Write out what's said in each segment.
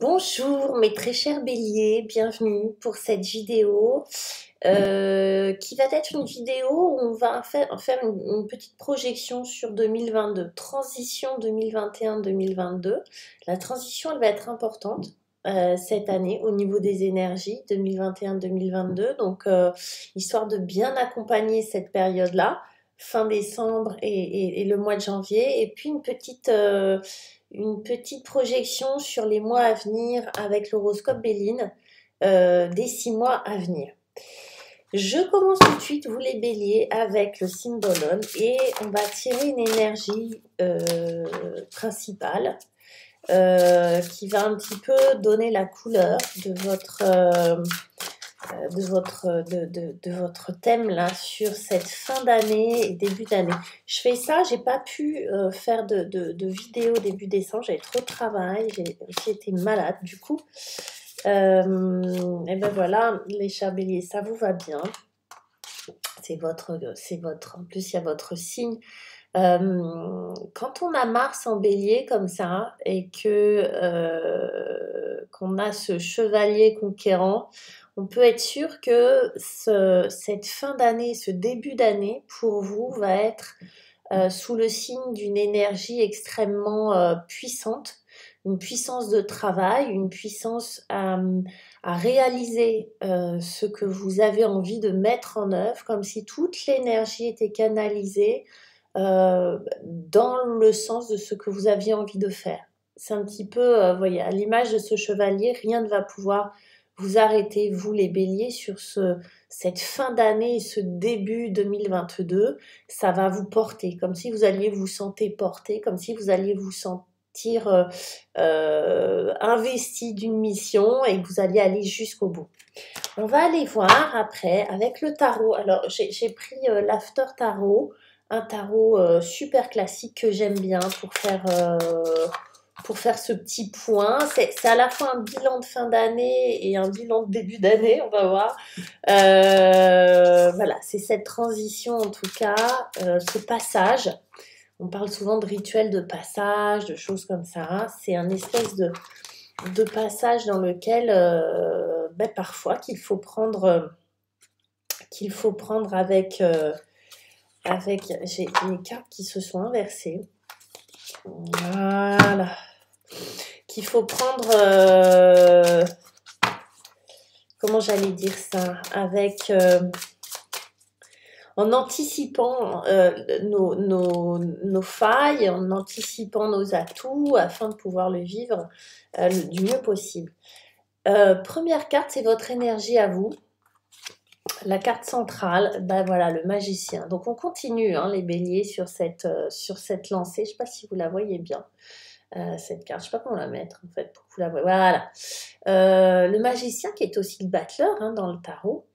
Bonjour mes très chers béliers, bienvenue pour cette vidéo. Euh, qui va être une vidéo où on va faire, une, petite projection sur 2022, transition 2021-2022. La transition elle va être importante euh, cette année au niveau des énergies 2021-2022, donc euh, histoire de bien accompagner cette période-là, fin décembre et, le mois de janvier, et puis une petite une petite projection sur les mois à venir avec l'horoscope Béline euh, des six mois à venir. Je commence tout de suite, vous les béliers, avec le symbolone et on va tirer une énergie euh, principale euh, qui va un petit peu donner la couleur de votre de votre, de, de, votre thème là sur cette fin d'année et début d'année. Je fais ça, j'ai pas pu euh, faire de, de, vidéo début décembre, j'avais trop de travail, j'ai été malade du coup. Euh, et ben voilà, les chers béliers, ça vous va bien. C'est votre, c'est votre, en plus il y a votre signe. quand on a Mars en bélier comme ça et que qu'on a ce chevalier conquérant, on peut être sûr que cette fin d'année, ce début d'année, pour vous, va être euh, sous le signe d'une énergie extrêmement euh, puissante, une puissance de travail, une puissance à, réaliser euh, ce que vous avez envie de mettre en œuvre, comme si toute l'énergie était canalisée dans le sens de ce que vous aviez envie de faire. C'est un petit peu, vous voyez, à l'image de ce chevalier, rien ne va pouvoir vous arrêtez, vous les béliers, sur ce, cette fin d'année, ce début 2022, ça va vous porter, comme si vous alliez vous sentir porter, comme si vous alliez vous sentir euh, euh, investi d'une mission et que vous alliez aller jusqu'au bout. On va aller voir après avec le tarot. Alors j'ai pris euh, l'After Tarot, un tarot super classique que j'aime bien pour faire pour faire ce petit point. C'est à la fois un bilan de fin d'année et un bilan de début d'année, on va voir. Euh, voilà, c'est cette transition en tout cas, euh, ce passage. On parle souvent de rituel de passage, de choses comme ça. C'est un espèce de, passage dans lequel, euh, ben, parfois, qu'il faut prendre, qu'il faut prendre avec, avec. J'ai les cartes qui se sont inversées. Voilà. Qu'il faut prendre, euh, comment j'allais dire ça, avec, euh, en anticipant euh, nos, nos, failles, en anticipant nos atouts afin de pouvoir le vivre du mieux possible. première carte, c'est votre énergie à vous. La carte centrale, ben voilà, le magicien. Donc on continue hein, les béliers sur cette, cette lancée. Je ne sais pas si vous la voyez bien. Euh, cette carte. Je ne sais pas comment la mettre en fait pour vous la voir. Voilà. Euh, le magicien qui est aussi le battleur hein, dans le tarot,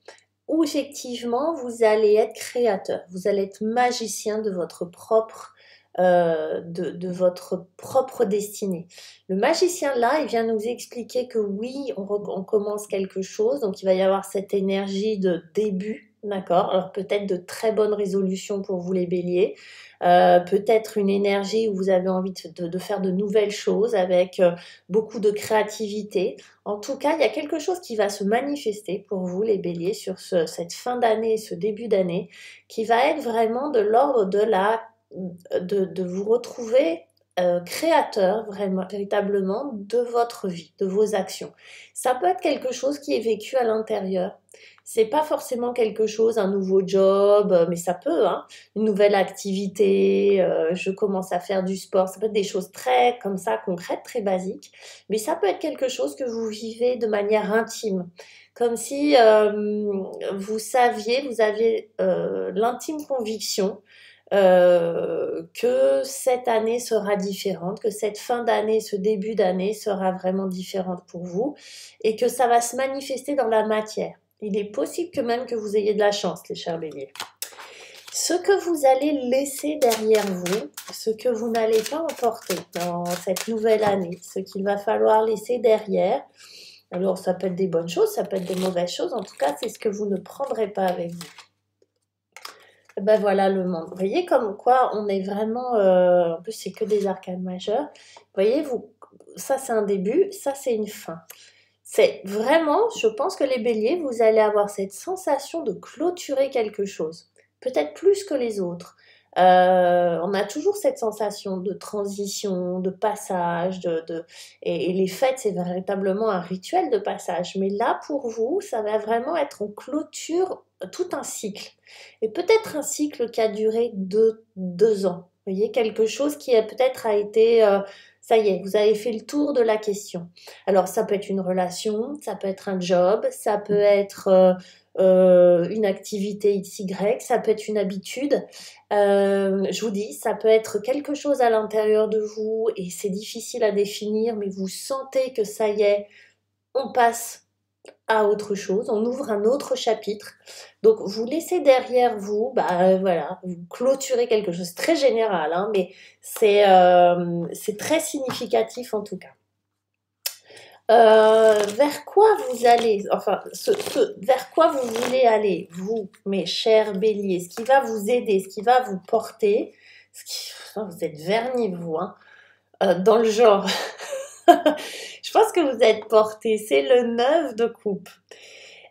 où effectivement vous allez être créateur, vous allez être magicien de votre propre euh, de, votre propre destinée. Le magicien là, il vient nous expliquer que oui, on, commence quelque chose, donc il va y avoir cette énergie de début D'accord? Alors peut-être de très bonnes résolutions pour vous les béliers, euh, peut-être une énergie où vous avez envie de, faire de nouvelles choses avec euh, beaucoup de créativité. En tout cas, il y a quelque chose qui va se manifester pour vous les béliers sur cette fin d'année, ce début d'année, qui va être vraiment de l'ordre de la de, vous retrouver euh, créateur vraiment véritablement de votre vie, de vos actions. Ça peut être quelque chose qui est vécu à l'intérieur. C'est pas forcément quelque chose, un nouveau job, euh, mais ça peut, hein, une nouvelle activité, euh, je commence à faire du sport, ça peut être des choses très comme ça, concrètes, très basiques, mais ça peut être quelque chose que vous vivez de manière intime, comme si euh, vous saviez, vous aviez l'intime conviction que cette année sera différente, que cette fin d'année, ce début d'année sera vraiment différente pour vous et que ça va se manifester dans la matière. Il est possible que même que vous ayez de la chance, les chers béliers. Ce que vous allez laisser derrière vous, ce que vous n'allez pas emporter dans cette nouvelle année, ce qu'il va falloir laisser derrière, alors ça peut être des bonnes choses, ça peut être des mauvaises choses, en tout cas c'est ce que vous ne prendrez pas avec vous. Ben voilà le monde. Vous voyez comme quoi on est vraiment, euh, en plus c'est que des arcanes majeurs. Vous voyez, ça c'est un début, ça c'est une fin. C'est vraiment, je pense que les béliers, vous allez avoir cette sensation de clôturer quelque chose, peut-être plus que les autres. Euh, on a toujours cette sensation de transition, de passage, de, Et, les fêtes, c'est véritablement un rituel de passage. Mais là, pour vous, ça va vraiment être en clôture tout un cycle. Et peut-être un cycle qui a duré deux, deux ans. Vous voyez, quelque chose qui a peut-être a été... Euh, ça y est, vous avez fait le tour de la question. Alors, ça peut être une relation, ça peut être un job, ça peut être... Euh, euh, une activité XY, ça peut être une habitude. Euh, je vous dis, ça peut être quelque chose à l'intérieur de vous et c'est difficile à définir, mais vous sentez que ça y est, on passe à autre chose, on ouvre un autre chapitre. Donc vous laissez derrière vous, bah voilà, vous clôturez quelque chose très général, hein, mais c'est euh, très significatif en tout cas. Euh, vers quoi vous allez, enfin, vers quoi vous voulez aller, vous, mes chers béliers, ce qui va vous aider, ce qui va vous porter, vous êtes vernis, vous, hein, euh, dans le genre. Je pense que vous êtes porté, c'est le 9 de coupe.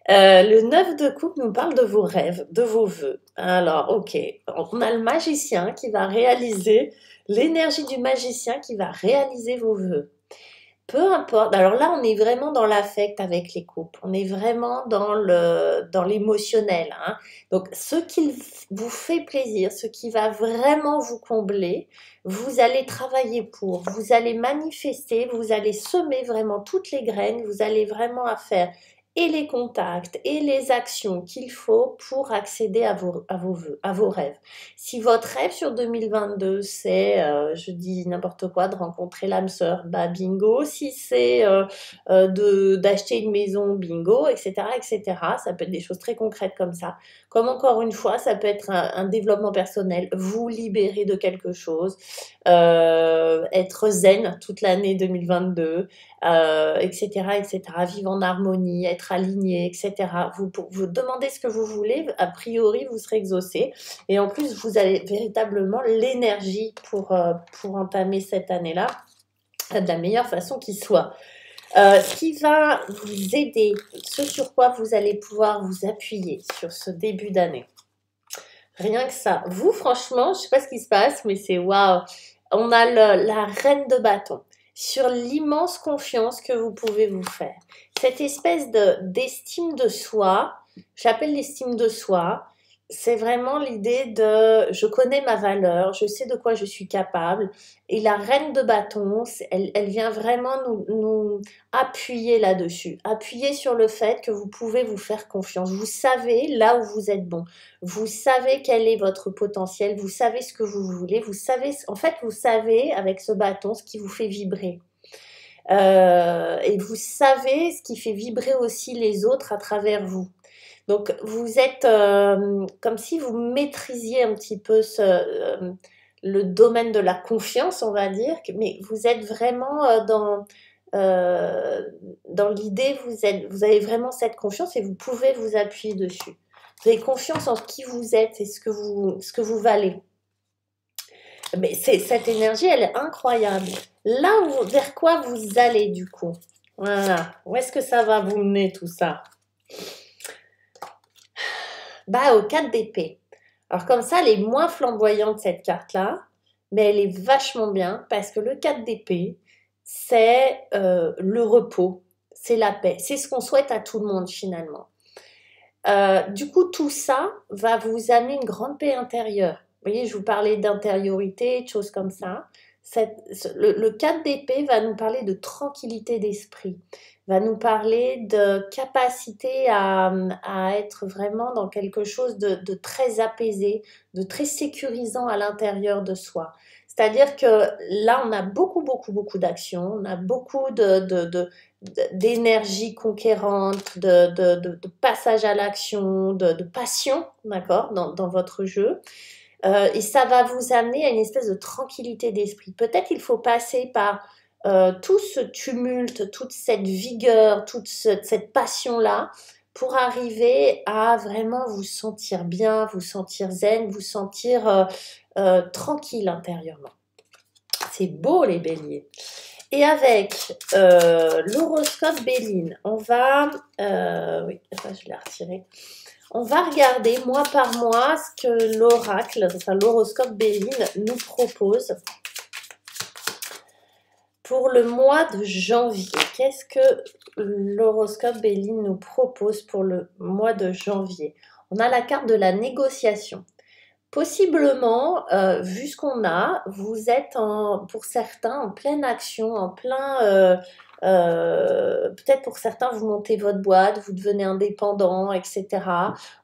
Euh, le 9 de coupe nous parle de vos rêves, de vos voeux. Alors, ok, on a le magicien qui va réaliser, l'énergie du magicien qui va réaliser vos voeux peu importe. Alors là, on est vraiment dans l'affect avec les couples. On est vraiment dans le dans l'émotionnel. Hein. Donc, ce qui vous fait plaisir, ce qui va vraiment vous combler, vous allez travailler pour. Vous allez manifester. Vous allez semer vraiment toutes les graines. Vous allez vraiment à faire et les contacts et les actions qu'il faut pour accéder à vos, à vos vœux, à vos rêves. Si votre rêve sur 2022, c'est, euh, je dis n'importe quoi, de rencontrer l'âme sœur, bah bingo. Si c'est euh, euh, de d'acheter une maison, bingo, etc., etc. Ça peut être des choses très concrètes comme ça. Comme encore une fois, ça peut être un, un développement personnel, vous libérer de quelque chose, être zen toute l'année 2022, etc., etc. Vivre en harmonie, être aligné, etc. Vous, vous demandez ce que vous voulez, a priori, vous serez exaucé. Et en plus, vous avez véritablement l'énergie pour, euh, pour entamer cette année-là de la meilleure façon qui soit. Euh, ce qui va vous aider, ce sur quoi vous allez pouvoir vous appuyer sur ce début d'année. Rien que ça. Vous, franchement, je ne sais pas ce qui se passe, mais c'est waouh. On a la reine de bâton sur l'immense confiance que vous pouvez vous faire. Cette espèce d'estime de soi, j'appelle l'estime de soi, c'est vraiment l'idée de je connais ma valeur, je sais de quoi je suis capable. Et la reine de bâton, elle, vient vraiment nous, nous appuyer là-dessus, appuyer sur le fait que vous pouvez vous faire confiance. Vous savez là où vous êtes bon, vous savez quel est votre potentiel, vous savez ce que vous voulez, vous savez, en fait, vous savez avec ce bâton ce qui vous fait vibrer. Euh, et vous savez ce qui fait vibrer aussi les autres à travers vous. Donc vous êtes euh, comme si vous maîtrisiez un petit peu euh, le domaine de la confiance, on va dire, mais vous êtes vraiment dans, dans l'idée, vous avez vraiment cette confiance et vous pouvez vous appuyer dessus. Vous avez confiance en qui vous êtes et ce que vous, ce que vous valez. Mais cette énergie, elle est incroyable. Là vers quoi vous allez du coup? Voilà. Où est-ce que ça va vous mener tout ça? Bah, au 4 d'épée. Alors comme ça, elle est moins flamboyante cette carte-là, mais elle est vachement bien parce que le 4 d'épée, c'est euh, le repos, c'est la paix, c'est ce qu'on souhaite à tout le monde finalement. Euh, du coup, tout ça va vous amener une grande paix intérieure. Vous voyez, je vous parlais d'intériorité, de choses comme ça. Le, le 4 d'épée va nous parler de tranquillité d'esprit va nous parler de capacité à, être vraiment dans quelque chose de, très apaisé, de très sécurisant à l'intérieur de soi. C'est-à-dire que là, on a beaucoup, beaucoup, beaucoup d'actions, on a beaucoup de, d'énergie conquérante, de, passage à l'action, de, passion, d'accord, dans, votre jeu. Euh, et ça va vous amener à une espèce de tranquillité d'esprit. Peut-être il faut passer par euh, tout ce tumulte, toute cette vigueur, toute cette passion-là, pour arriver à vraiment vous sentir bien, vous sentir zen, vous sentir euh, tranquille intérieurement. C'est beau les béliers. Et avec l'horoscope Béline, on va... Oui, je l'ai retiré. On va regarder mois par mois ce que l'oracle, enfin l'horoscope Béline nous propose pour le mois de janvier. Qu'est-ce que l'horoscope Béline nous propose pour le mois de janvier? On a la carte de la négociation. Possiblement, euh, vu ce qu'on a, vous êtes pour certains en pleine action, en plein... Euh, euh, peut-être pour certains, vous montez votre boîte, vous devenez indépendant, etc.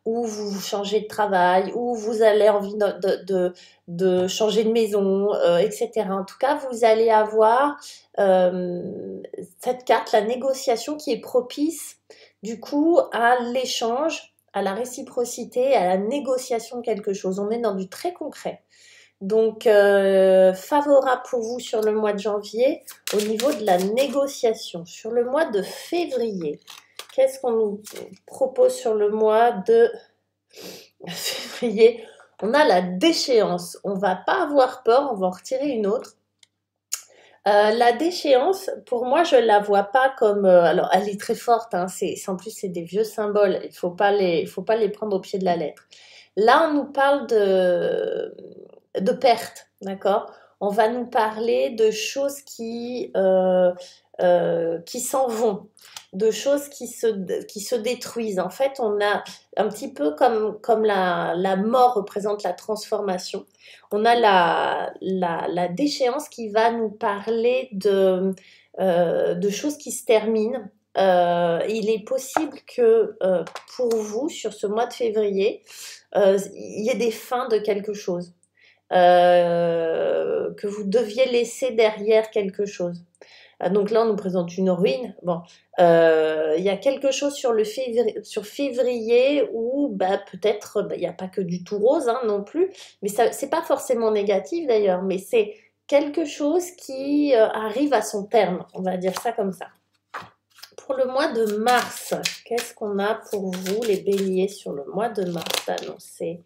Ou vous changez de travail, ou vous avez envie de, changer de maison, etc. En tout cas, vous allez avoir cette carte, la négociation qui est propice du coup à l'échange à la réciprocité, à la négociation de quelque chose. On est dans du très concret. Donc, euh, favorable pour vous sur le mois de janvier au niveau de la négociation. Sur le mois de février, qu'est-ce qu'on nous propose sur le mois de février? On a la déchéance. On va pas avoir peur, on va en retirer une autre. Euh, la déchéance, pour moi, je la vois pas comme. Euh, alors, elle est très forte. Hein, c'est, en plus, c'est des vieux symboles. Il faut pas les, faut pas les prendre au pied de la lettre. Là, on nous parle de de perte, d'accord? On va nous parler de choses qui euh, qui s'en vont de choses qui se, qui se détruisent. En fait, on a un petit peu comme, la, mort représente la transformation, on a la, déchéance qui va nous parler de, euh, choses qui se terminent. Euh, il est possible que euh, pour vous, sur ce mois de février, il y ait des fins de quelque chose. Que vous deviez laisser derrière quelque chose. Ah, donc là, on nous présente une ruine. Bon, euh, il y a quelque chose sur, le février, sur février où bah, peut-être bah, il n'y a pas que du tout rose hein, non plus, mais ce n'est pas forcément négatif d'ailleurs, mais c'est quelque chose qui euh, arrive à son terme, on va dire ça comme ça. Pour le mois de mars, qu'est-ce qu'on a pour vous les béliers sur le mois de mars annoncé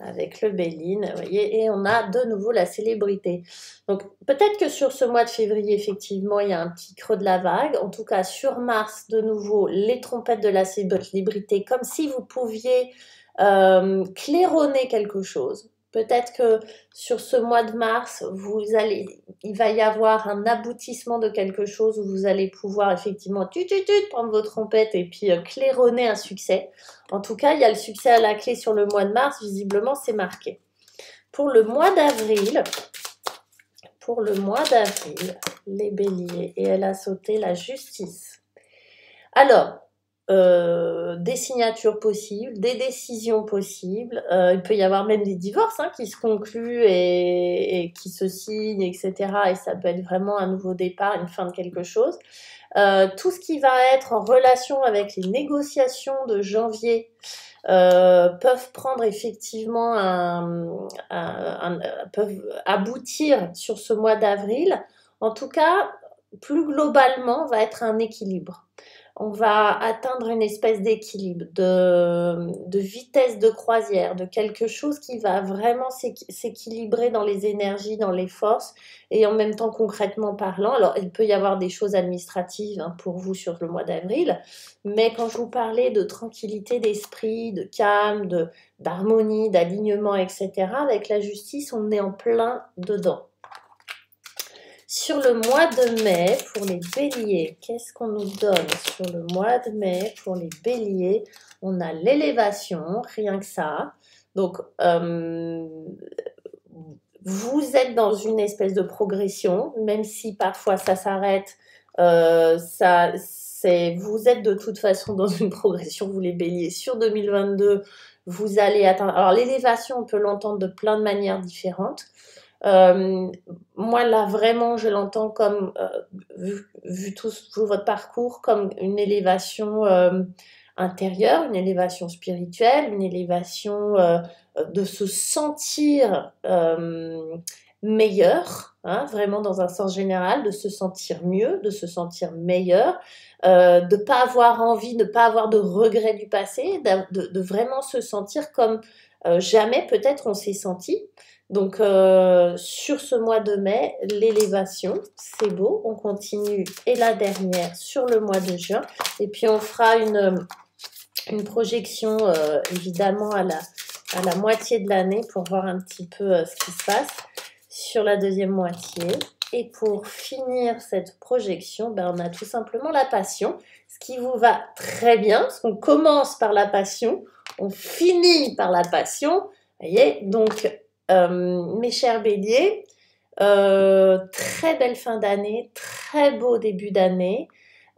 avec le Béline, voyez, et on a de nouveau la célébrité. Donc peut-être que sur ce mois de février, effectivement, il y a un petit creux de la vague. En tout cas, sur Mars, de nouveau, les trompettes de la célébrité, comme si vous pouviez euh, claironner quelque chose. Peut-être que sur ce mois de mars, il va y avoir un aboutissement de quelque chose où vous allez pouvoir effectivement prendre vos trompettes et puis euh, claironner un succès. En tout cas, il y a le succès à la clé sur le mois de mars, visiblement c'est marqué. Pour le mois d'avril, pour le mois d'avril, les béliers, et elle a sauté la justice. Alors, euh, des signatures possibles, des décisions possibles. Euh, il peut y avoir même des divorces hein, qui se concluent et, qui se signent, etc. Et ça peut être vraiment un nouveau départ, une fin de quelque chose. Euh, tout ce qui va être en relation avec les négociations de janvier peuvent prendre effectivement un, peuvent aboutir sur ce mois d'avril. En tout cas, plus globalement, va être un équilibre on va atteindre une espèce d'équilibre, de, vitesse de croisière, de quelque chose qui va vraiment s'équilibrer dans les énergies, dans les forces, et en même temps concrètement parlant. Alors, il peut y avoir des choses administratives hein, pour vous sur le mois d'avril, mais quand je vous parlais de tranquillité d'esprit, de calme, d'harmonie, d'alignement, etc., avec la justice, on est en plein dedans. Sur le mois de mai, pour les béliers, qu'est-ce qu'on nous donne sur le mois de mai pour les béliers? On a l'élévation, rien que ça. Donc, euh, vous êtes dans une espèce de progression, même si parfois ça s'arrête. Euh, ça, vous êtes de toute façon dans une progression, vous les béliers. Sur 2022, vous allez atteindre. Alors, l'élévation, on peut l'entendre de plein de manières différentes. Euh, moi, là, vraiment, je l'entends comme, euh, vu, tout, votre parcours, comme une élévation euh, intérieure, une élévation spirituelle, une élévation de se sentir meilleur, hein, vraiment dans un sens général, de se sentir mieux, de se sentir meilleur, de ne pas avoir envie, de ne pas avoir de regrets du passé, de, de vraiment se sentir comme jamais peut-être on s'est senti. Donc, euh, sur ce mois de mai, l'élévation, c'est beau. On continue. Et la dernière sur le mois de juin. Et puis, on fera une, une projection, euh, évidemment, à la, à la moitié de l'année pour voir un petit peu euh, ce qui se passe sur la deuxième moitié. Et pour finir cette projection, ben, on a tout simplement la passion, ce qui vous va très bien, parce qu'on commence par la passion, on finit par la passion. Voyez, donc euh, mes chers béliers, euh, très belle fin d'année, très beau début d'année.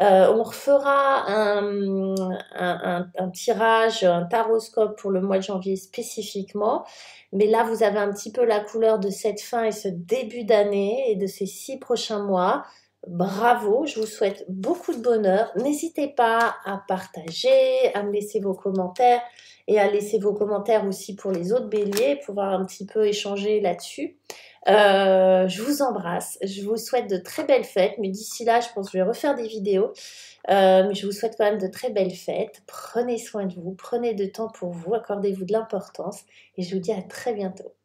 Euh, on refera un, tirage, un taroscope pour le mois de janvier spécifiquement. Mais là, vous avez un petit peu la couleur de cette fin et ce début d'année et de ces six prochains mois. Bravo, je vous souhaite beaucoup de bonheur. N'hésitez pas à partager, à me laisser vos commentaires et à laisser vos commentaires aussi pour les autres béliers, pouvoir un petit peu échanger là-dessus. Euh, je vous embrasse, je vous souhaite de très belles fêtes, mais d'ici là, je pense que je vais refaire des vidéos. Euh, mais je vous souhaite quand même de très belles fêtes. Prenez soin de vous, prenez de temps pour vous, accordez-vous de l'importance et je vous dis à très bientôt.